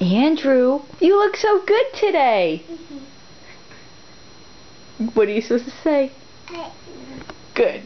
Andrew, you look so good today. Mm-hmm. What are you supposed to say? Good.